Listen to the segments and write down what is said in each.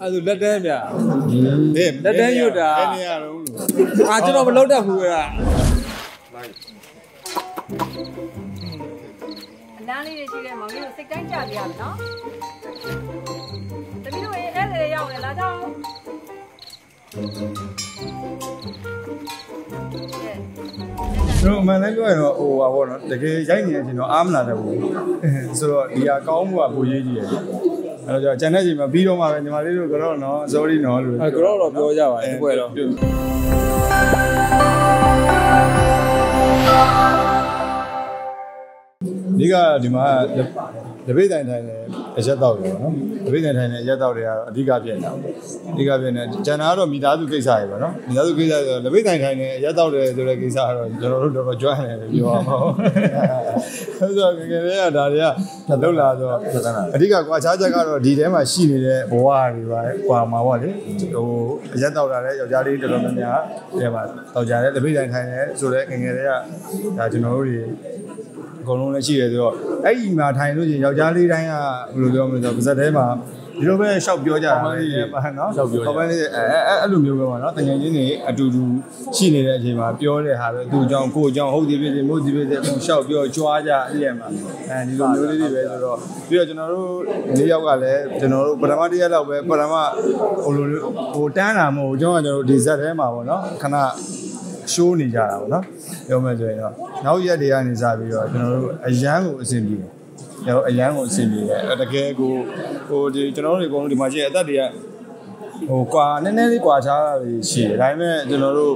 အဲ့ဒါလက်တန်းဗျာဟေးလက်တန်းညွတ်တာဘယ်နေရာတော့လို့အာကျွန်တော်မလုပ်တတ်ဘူးကွာအနားလေးတွေရှိတဲ့မောင်လေးတို့စိတ်တိုင်းကြပြရမယ်နော်တမီးတို့ရဲ့အဲ့လေရောက်လေလာကြအောင်ကဲကျွန်တော်အမှန်တမ်းပြောရင်တော့ဟိုပါဘောနော်တကယ်ရိုက်နေတဲ့အချိန်တော့အားမလာတတ်ဘူးဆိုတော့ဒီဟာကောင်းမှုကပိုရေးကြီးရတယ် အဲ့တော့ကျွန်တော်ကျန်တဲ့ချိန်မှာပြီးတော့မှပဲညီမလေးတို့ကတော့နော် sorry နော်လို့အဲ့ကတော့တော့ပြောကြပါတယ်ဒီပွဲတော့ဒီကဒီမှာတပိတ်တိုင်တိုင်နဲ့ အရက်တော့တယ်ပေါ့နော်တပိတ်တိုင်တိုင်နဲ့အရက်တော့တွေကတော့အဓိကဖြစ်နေတာအဓိကဖြစ်နေကျန်တာကတော့မိသားစုကိစ္စတွေပေါ့နော်မိသားစုကိစ္စဆိုတပိတ်တိုင်တိုင်နဲ့အရက်တော့တယ်ဆိုတဲ့ကိစ္စကတော့ကျွန်တော်တို့တော်တော်ကြွမ်းတယ်ပြောရမှာဟုတ်ဆိုတော့ငယ်ငယ်လေးကဒါတွေကလောက်လာဆိုအဓိကကွာခြားချက်ကတော့ဒီထဲမှာရှိနေတဲ့ဘဝတွေပါကွာမှာပေါ့လေဟိုအရက်တော့တာလည်းယောက်ျားလေးတော်တော်များများဒီမှာတောက်ကြတယ်တပိတ်တိုင်ထိုင်တယ်ဆိုတော့ငယ်ငယ်လေးကဒါကျွန်တော်တို့တွေ အကုန်လုံးလည်းရှိတယ်ဆိုတော့အဲ့ဒီမှာထိုင်လို့ချင်းယောက်ျားလေးတိုင်းကဘယ်လိုပြောမလဲဆိုတော့ပါဇက်ထဲမှာဒီလိုပဲရှောက်ပြောကြတာပဲပါနော်ရှောက်ပြောကြတယ်အဲအဲအဲ့လိုမျိုးပဲပါနော်တကယ်ချင်းနေအတူတူရှိနေတဲ့အချိန်မှာပြောတဲ့ဟာပဲသူ့အကြောင်းကိုယ့်အကြောင်းဟုတ်ဒီဖြစ်ဖြစ်မဟုတ်ဒီဖြစ်ဖြစ်သူရှောက်ပြောကြွားကြအဲ့ဒီမှာအဲဒီလိုမျိုးလေးတွေပဲဆိုတော့ပြီးတော့ကျွန်တော်တို့လေးယောက်ကလည်းကျွန်တော်တို့ပထမတစ်ရက်လောက်ပဲပထမဟိုလိုဟိုတန်းတာမဟုတ်ကျွန်တော်ကျွန်တော်တို့ဒီဇက်ထဲမှာပေါ့နော်ခဏ ရှိုးနေကြတာပေါ့နော်ပြောမယ်ဆိုရင်တော့နောက်ရက်တွေကနေစပြီးတော့ကျွန်တော်တို့အရန်ကိုအဆင်ပြေတယ်ကျွန်တော်အရန်ကိုအဆင်ပြေတယ်တကယ်ကိုဟိုဒီကျွန်တော်တို့တွေအကုန်လုံးဒီမှာရှိတဲ့အသက်တွေကဟိုကွာနည်းနည်းလေးကွာခြားတာတွေရှိတယ်ဒါပေမဲ့ကျွန်တော်တို့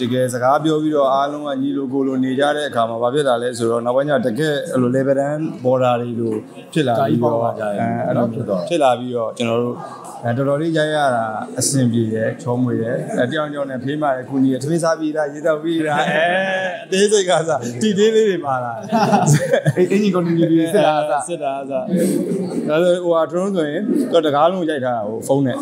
တကယ်စကားပြောပြီးတော့အားလုံးကညီလိုကိုလိုနေကြတဲ့အခါမှာဘာဖြစ်လာလဲဆိုတော့နောက်ပိုင်းကျတကယ်အဲ့လို level တန်း border တွေလိုဖြစ်လာပြီးတော့အဲအဲ့လိုဖြစ်တော့ဖြစ်လာပြီးတော့ကျွန်တော်တို့အဲတော်တော်လေးရိုက်ရတာအဆင်ပြေတယ်ချောမွေတယ်အဲတယောက်တယောက်နဲ့ဖေးမာတယ်ခုညီရသမီးစားပြီးတာရေတော့ပြီးတာအဲအသေးစိတ်ကစားတီသေးလေးတွေပါလာအေးအင်ဂျီ continuity စစ်တာစစ်တာအစားဒါဆိုဟိုဟာဒရုန်းဆိုရင်တော့တကားလုံးရိုက်ထားတာဟိုဖုန်းနဲ့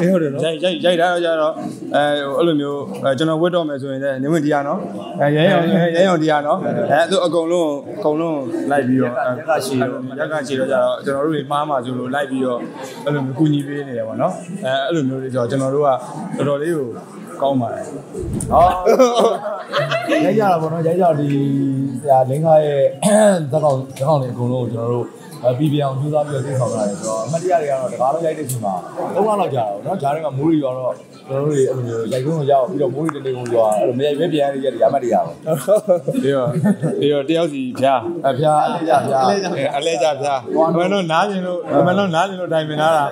အေးဟုတ်တယ်နော်ရိုက်ရိုက်ရိုက်ထားတော့ကြတော့အဲဟိုအဲ့လိုမျိုးအဲကျွန်တော်ဝတ်တော့မယ်ဆိုရင်လည်းနေဝင်တရားနော်အဲရဲရောင်ရဲရောင်တရားနော်အဲသူအကုန်လုံးအကုန်လုံးလိုက်ပြီးတော့ရက်ကရှိတော့ရက်ကရှိတော့ကြတော့ကျွန်တော်တို့တွေမှားမှာဆိုလို့လိုက်ပြီးတော့အဲ့လိုမျိုးကူညီပေးနေတယ်ပေါ့နော်အဲအဲ့လိုမျိုးတွေဆိုတော့ကျွန်တော်တို့ကတော်တော်လေးကိုကောင်းပါတယ်ဟောရိုက်ကြတာပေါ့နော်ရိုက်ကြဒီဆရာလင်းကားရဲ့ဇက်ကောင်ဇက်ကောင်တွေအကုန်လုံးကိုကျွန်တော်တို့ ပြည်ပြောင်ကြိုးစားပြီးတော့သိဆောင်လာတယ်ဆိုတော့အမှတ်တရတွေကတော့တကားလုံးရိုက်တဲ့အချိန်မှာ၃လလောက်ကြာတော့နော်ဂျားတွေကမိုးတွေရောတော့ကျွန်တော်တို့တွေအဲ့လိုရိုက်ခွန်းကိုရောက်ပြီးတော့မိုးတွေတနေကုန်ရောအဲ့လိုမရိုက်ပဲပြန်ရတဲ့ရက်တွေအမှတ်တရပါပြီးတော့ပြီးတော့တယောက်စီဖျားအဖျားအလဲကြဖျားအလဲကြဖျားအမှန်တော့နားကျင်လို့အမှန်တော့နားကျင်လို့တိုင်ပင်လာတာ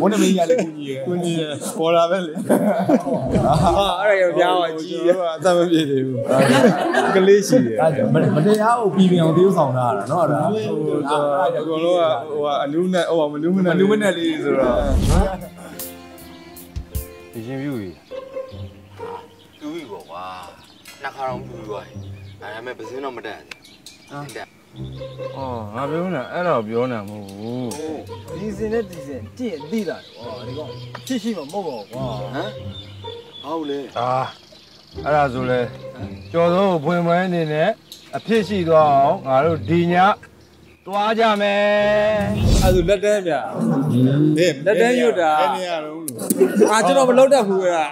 ဘုန်းနမင်းကြီးကလည်းကိုကြီးရယ်ကိုကြီးရယ်ပေါ်လာပဲလေဟာအဲ့ဒါရောဖျားပါကြီးရယ်အသက်မပြည့်သေးဘူးကလေးရှိတယ်မတရားကိုပြည်ပြောင်သိဆောင်လာတာနော်အဲ့ဒါအကုန်လုံးကဟိုကအနုနဲ့ဟိုမနုမနဲ့လူမနဲ့လေးဆိုတော့ဒီရှင်ပြူကြီးပြူပြီပေါ့ကွာနှစ်ခါတော့ပြူပြီသွားတယ်ဒါပေမဲ့ပစင်းတော့မတက်ဘူးတက်အော်ငါပြောနေတာအဲ့တော့ပြောနေတာမဟုတ်ဘူးဒီစင်နဲ့ဒီစင်ကြည့်သိတာကွာဒီကောင်ဖြစ်ရှိမှာမဟုတ်ပါဘူးကွာဟမ်ဟုတ်လေအာအဲ့ဒါဆိုလဲကျော်စိုးကိုဖွင့်ပွဲအနေနဲ့အဖြစ်ရှိသွားအောင်ငါတို့ဒီည သွားကြမယ်အဲ့ဒါလက်တန်းဗျာဟေးလက်တန်းညွတ်တာဘယ်နေရာတော့လို့အာကျွန်တော်မလုပ်တတ်ဘူးကွာ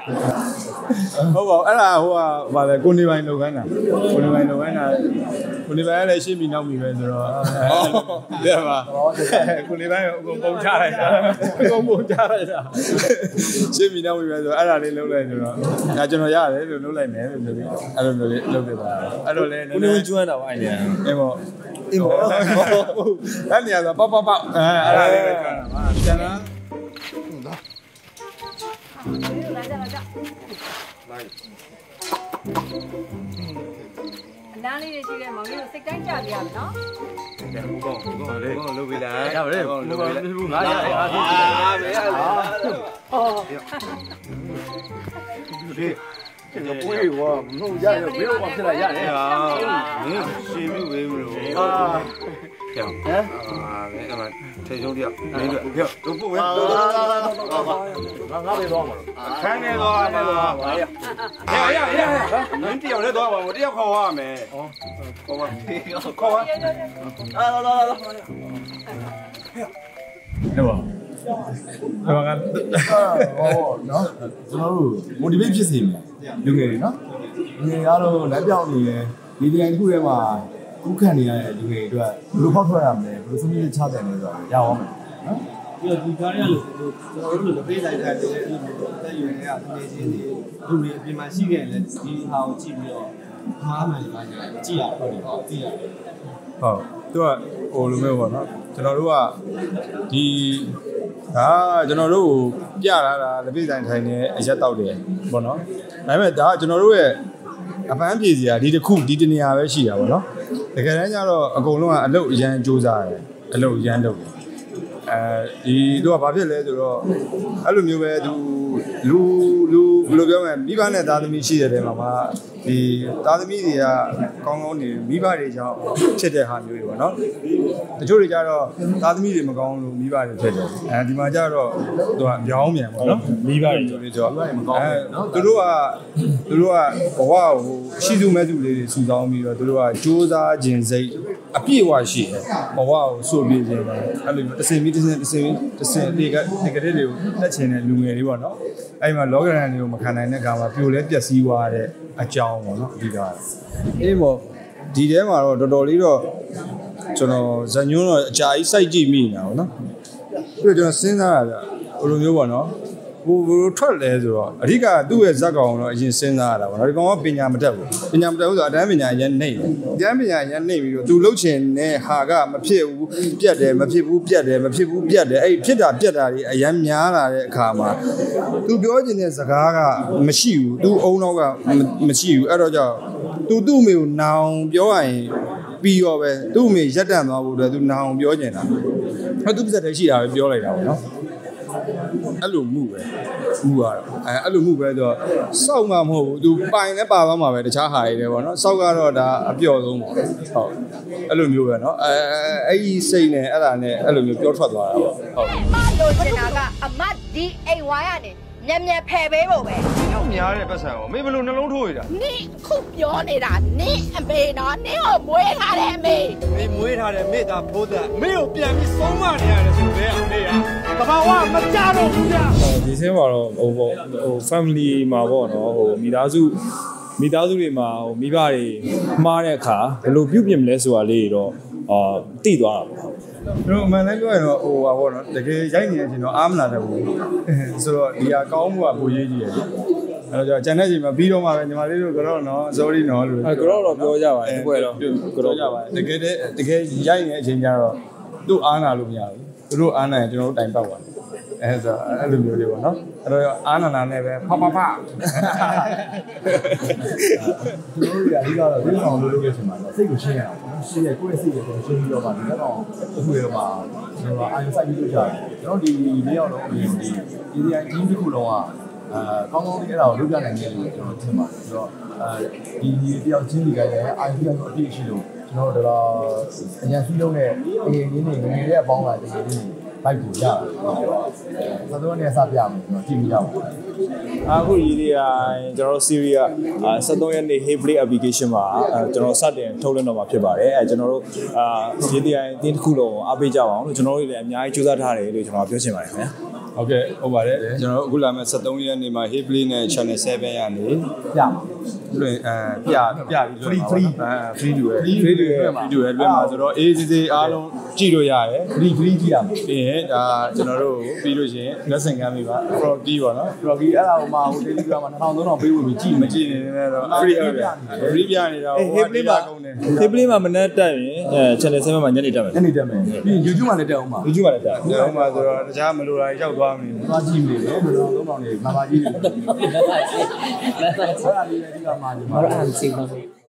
ဟုတ်ပါဘူးအဲ့ဒါဟိုကဗာလေကိုနေပိုင်းလုပ်ခိုင်းတာကိုနေပိုင်းလုပ်ခိုင်းတာကိုနေပိုင်းလည်းရှင်းပြီးနောက်ပြီးပဲဆိုတော့တဲ့ပါကိုနေပိုင်းကအကုန်ပုံချလိုက်တာအကုန်ပုံချလိုက်တာရှင်းပြီးနောက်ပြီးပဲဆိုအဲ့ဒါလေးလုပ်လိုက်ဆိုတော့ဒါကျွန်တော်ရတယ်လို့လုပ်လိုက်မယ်လို့ပြောပြီးအဲ့လိုမျိုးလေးလုပ်ပြပါအဲ့လိုလေးကိုနေဝင်ကျွမ်းတာပါအဲ့နေအေးပေါ့ အေးပေါ့အဲ့နေရာဆိုပေါ့ပေါ့ပေါ့အဲအဲ့ဒါလေးပဲကျန်တာပါကျန်တာလာကြလာကြအနားလေးတွေရှိတဲ့မောင်လေးတို့စိတ်တိုင်းကြပြရမယ်နော်ဘူးကောင်းဘူးကောင်းလေကောင်းလုပ်ပြီလားရပါတယ်ကောင်းလုပ်ပြီလားငါရအားဖြင့်အာမေ ဟာကပွေးဝါမလို့ရရဘေးတော့ဖြစ်လာရတယ်ဟာမင်းရှင်ပြူပဲမလို့အာကြောင်ဟမ်အာမင်းအမထေချုံတယောက်မင်းတို့ပြောတို့ပို့ဝင်တို့ငါငါပဲသွားမှာလို့ခန်းနေသွားမှာဟာရရရရမင်းတယောက်လည်းသွားပါမတယောက်ခေါ်ရမယ်ဟောခေါ်ပါ ခေါ်ပါအဲ့ပါဒီမှာကဟောနော်ကျွန်တော်တို့ motivate ဖြစ်စေမယ်လူငယ်တွေနော်လူငယ်ကတော့လက်ပြောင်းနေတယ်ဒီဒီတိုင်းတစ်ခုထဲမှာခုခံနေရတဲ့လူငယ်တွေအတွက်ဘယ်လိုဖောက်ထွက်ရမလဲဘယ်လိုဆုံးဖြတ်ချတယ်လဲဆိုတော့ရအောင်မယ်နော်ပြီးတော့ဒီကားရလို့ကျွန်တော်တို့လက်ပေးလိုက်တဲ့တဲ့ဒီတက်ယူနေတာတကယ်ချင်းတွေလူတွေအပြင်မှာရှိခဲ့တယ်ဒီဟာကိုကြည့်ပြီးတော့မှားမှန်ပါညာကြည့်ရတော့တယ်ကြည့်ရတယ်ဟုတ်သူကဟိုလိုမျိုးပေါ့နော်ကျွန်တော်တို့ကဒီ ဒါကကျွန်တော်တို့ကိုပြလာတာလက်ပြဆိုင်ထိုင်နေအရက်တောက်တယ်ပေါ့နော်ဒါပေမဲ့ဒါကကျွန်တော်တို့ရဲ့အပန်းပြေစီရာဒီတစ်ခုဒီတနေရာပဲရှိတာပေါ့နော်တကယ်တမ်းကျတော့အကုန်လုံးကအလုပ်အရန်စူးစားတယ်အလုပ်အရန်လုပ်တယ်အဲဒီသူကဘာဖြစ်လဲဆိုတော့အဲ့လိုမျိုးပဲသူလူလူဘယ်လိုပြောမလဲမိဘနဲ့သားသမီးရှိတဲ့တဲမှာမှာဒီသားသမီးတွေကကောင်းကောင်းနေမိဘတွေကြောင့်ဖြစ်တဲ့ဟာမျိုးတွေပေါ့နော်တချို့တွေကြတော့သားသမီးတွေမကောင်းလို့မိဘတွေဖြစ်တယ်အဲဒီမှာကြတော့သူကပြောင်းမြန်ပေါ့နော်မိဘတွေတွေကြောင့်အဲသူတို့ကသူတို့ကဘဝကိုရှိစုမဲ့စုလေးတွေစုဆောင်းပြီးတော့သူတို့ကစူးစမ်းခြင်းစိတ်အပြည့်အဝရှိတယ်ဘဝကိုစိုးပြေးခြင်းတယ်အဲ့လိုမျိုးတစ်စင်ပြီးတစ်စင်တစ်စင်တစ်စင်ဒီကဒီကလေးတွေကိုတက်ချင်တဲ့လူငယ်တွေပေါ့နော်အဲ့မှာလောကရန်တွေကိုမခံနိုင်တဲ့အခါမှာပြိုလဲပျက်စီးသွားတဲ့ အကြောင်းပေါ့နော်အဓိကအေးပေါ့ဒီထဲမှာတော့တော်တော်လေးတော့ကျွန်တော်ဇညွန်းတော့အကြာကြီးစိုက်ကြည့်မိနေတာပေါ့နော်ပြီးတော့ကျွန်တော်စဉ်းစားရတာဘယ်လိုမျိုးပေါ့နော်ဘိုးဘိုးထွက်လဲဆိုတော့အဓိကသူ့ရဲ့ဇက်ကောင်တော့အရင်စဉ်းစားရတာပေါ့နော်ဒီကောင်ကပညာမတတ်ဘူးပညာမတတ်ဘူးဆိုတော့အတန်းပညာအရင်နှိမ့်တယ်အတန်းပညာအရင်နှိမ့်ပြီးတော့သူလှုပ်ချင်တဲ့ဟာကမဖြစ်ဘူးပြတ်တယ်မဖြစ်ဘူးပြတ်တယ်မဖြစ်ဘူးပြတ်တယ်အဲ့ဖြစ်တာပြတ်တာတွေအရင်များလာတဲ့အခါမှာ သူပြောချင်တဲ့စကားကမရှိဘူးသူအုံတော့ကမရှိဘူးအဲ့တော့ကြောင့်သူသူ့မေကိုနောင်ပြောရရင်ပြီးရောပဲသူ့မေရက်တန့်သွားဖို့အတွက်သူနောင်ပြောချင်တာဟောသူပြဿနာရှိတာပဲပြောလိုက်တာပေါ့နော်အဲ့လိုမှုပဲမှုရတော့အဲအဲ့လိုမှုပဲဆိုတော့စောက်မှမဟုတ်ဘူးသူပိုင်လည်းပါသွားမှာပဲတခြားဟာတွေလည်းပေါ့နော်စောက်ကတော့ဒါအပျော်ဆုံးပေါ့ဟုတ်အဲ့လိုမျိုးပဲနော်အဲအဲ့ဒီစိတ်နဲ့အဲ့ဒါနဲ့အဲ့လိုမျိုးပြောထွက်သွားတာပေါ့ဟုတ်မလို့ချင်တာကအမတ်ဒီအိမ်ဝါရနေ င်းကနေညံ့ညံ့ဖယ်ပေးဖို့ပဲတော့များတဲ့ပတ်စံကိုမင်းဘယ်လိုနှလုံးထိုးရတာနင့်ခုပြောနေတာနင့်အမေနော်နင့်ကိုမွေးထားတဲ့အမေမင်းမွေးထားတဲ့မိသားဖိုးသားမင်းကိုပြန်ပြီးဆုံးမနေရတယ်ဆိုတော့အမေကတဘာဝမကြတော့ဘူးဗျာဒီစင်းမှာတော့ဟိုပေါ့ဟို family မှာပေါ့နော်ဟိုမိသားစုမိသားစုတွေမှာဟိုမိဘတွေမှားတဲ့အခါဘယ်လိုပြုပြင်မလဲဆိုတာလေးတွေတော့အာသိသွားတာပေါ့ကျွန် တော်အမှန်တမ်းပြောရင်တော့ဟိုပါပေါ့နော်တကယ်ရိုက်နေတဲ့အချိန်တော့အားမလာတဲ့ဘူးဆိုတော့ဒီဟာကောင်းမှုကပိုရေးကြီးတယ်အဲ့တော့ကျွန်တော်ကျန်တဲ့ချိန်မှာပြီးတော့မှပဲညီမလေးတို့ကတော့နော် sorry နော်လို့အဲကတော့တော့ပြောကြပါတယ်ဒီဘက်တော့ကတော့ကြပါတကယ်တည်းတကယ်ရိုက်နေတဲ့အချိန်ကျတော့သူ့အားနာလို့မရဘူးသူတို့အားနာရင်ကျွန်တော်တို့တိုင်ပတ်သွားတယ်အဲဆိုအဲ့လိုမျိုးလေးပေါ့နော်အဲ့တော့အားနာနာနဲ့ပဲဖဖဖကျွန်တော်တို့ကအဓိကတော့ဒီကောင်လို့လုပ်ရချင်ပါတော့စိတ်ကိုရှင်းရအောင်နော် ရှင်းရကိုယ့်ရဲ့စိတ်ကိုရှင်းပြီးတော့မှဒီကောင်အခုရောမှကျွန်တော်အာရုံစိုက်ပြီးလုပ်ကြတယ်ကျွန်တော်ဒီလေးယောက်လုံးဒီဒီဒီအချင်းတစ်ခုလုံးကအာကောင်းကောင်းလေးအဲ့ဒါကိုလုပ်ပြနိုင်တယ်လို့ကျွန်တော်ထင်ပါတယ်ဆိုတော့အဲဒီတယောက်ချင်းဒီကလည်းအာရုံစိုက်အပြည့်ရှိလို့ကျွန်တော်တို့တော့အញ្ញံစီးလုံးနဲ့အရင်ရင်းနေငယ်ငယ်လေးကပေါင်းလာတဲ့ရင်းနေ ဘိုက်ကိုရတာဆိုတော့အဲသတော်နဲ့စပြမယ်ကျွန်တော်ကြည့်မိရအောင်အခုရေးလေးကကျွန်တော်တို့ series ကအာ73ရက်နေ့ Hey Play application မှာအဲကျွန်တော်စတင်ထုတ်လွှင့်တော့မှာဖြစ်ပါတယ်အဲကျွန်တော်တို့အာရေးတရားအတင်းတစ်ခုလုံးအားပေးကြပါအောင်လို့ကျွန်တော်တို့လည်းအများကြီးကြိုးစားထားတယ်လို့ကျွန်တော်ပြောချင်ပါတယ်ခင်ဗျာ ဟုတ်ကဲ့ဟုတ်ပါတယ်ကျွန်တော်တို့အခုလာမဲ့73ရက်နေ့မှာ Hey Play နဲ့ Channel 7ရနေပြလွင်အဲပြပြပြီး free free အဲ free တူရယ် free တူရယ် free တူရယ်လွင်မှာဆိုတော့ ACC အားလုံးကြည့်လို့ရတယ်ဂရီဂရီကြည့်ရမယ်ပြီးရင်ဒါကျွန်တော်တို့ပြီးလို့ရှိရင်လက်ဆင့်ကမ်းပြီပါ Froggy ပေါ့နော်ဘလော့ဂီအဲ့ဒါဟိုမှာဟို Telegram မှာ2000 3000ပေးဖို့ပြီးကြည့်မမကြကြည့်ည့်နေနဲ့တော့ free ဟုတ်တယ် free ပြနေတာအေးဟို Hey Play မှာကုန်တယ် Hey Play မှာမနေ့တက်ရင်အဲ channel 7မှာညနေတက်မယ်ညနေတက်မယ်ပြီးရင် YouTube မှာလည်းတက်အောင်ပါ YouTube မှာလည်းတက်ဟိုမှာဆိုတော့တခြားမလိုတာရောက်သွားပြီသွားကြည့်နေတယ်2000 3000နေမှာပါကြည့်နေတယ်အဲ့ဒါလေးလည်းဒီကမှာဒီမှာဘာလို့အဲ့ဒါသိမလဲ